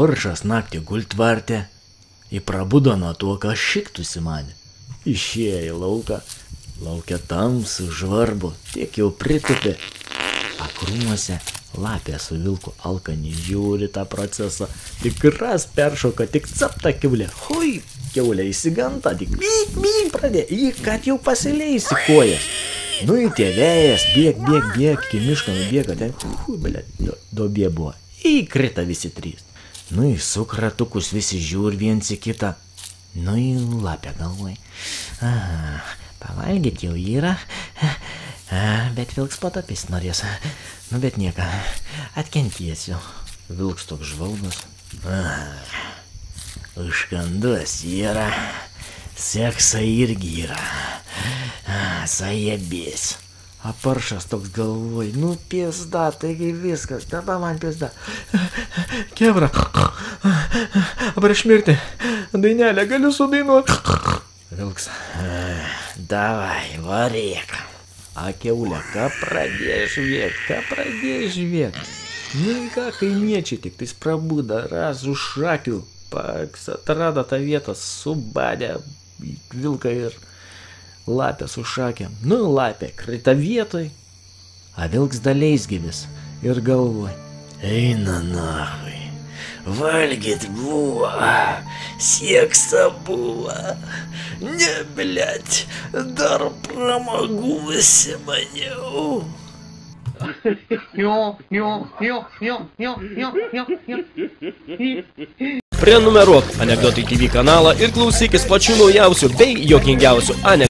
Paršas naktį gultvartė, įprabudo nuo to, ką šiktusi mane. Išėjo į lauką, laukia tamsų, žvarbu, tiek jau pritupė. Akrūmuose lapė su vilku alkanį žiūri tą procesą. Tikras peršoka, tik capta kiaulė. Hui, kiaulė įsiganta, tik myk, myk pradė, į kad jau pasileisi kojas. Nu į tėvėjas, bėg, bėg, bėg, iki miško nubėga, ten, hui, belė, dobė buvo. Įkrita visi trys. Nu į sukratukus visi žiūri viens į kitą. Nu į lapę galvoj. Aha, pavalgyti jau yra. A, bet vilks patapys norės. Nu bet nieko, atkentiesiu. Vilks toks žvalgas. Užkandus yra. Seksai irgi yra. A, Sajebės. Aparšas toks galvoj, nu pėsda, taigi viskas, dabar man pėsda. Kebra, prieš mirtį, dainelę galiu sudainuoti. Vilks, davai, varyk. Akiaulė, ką pradėjo žviegt, ką pradėjo žviegt. Nu ką kaimiečiai tik tais prabuda, ras už šakių, paks atrado tą vietą, subadė vilką ir lapę su šakėm. Nu, lapė krita vietoj, a vilks daliais gyvis ir galvoj. Eina nahui, valgyt buvo, sieksa buvo, ne blėt, dar pramagų visi maniau. Prenumeruok Anekdotai TV kanalą ir klausykis pačių naujausių bei jokingiausių anekdotų.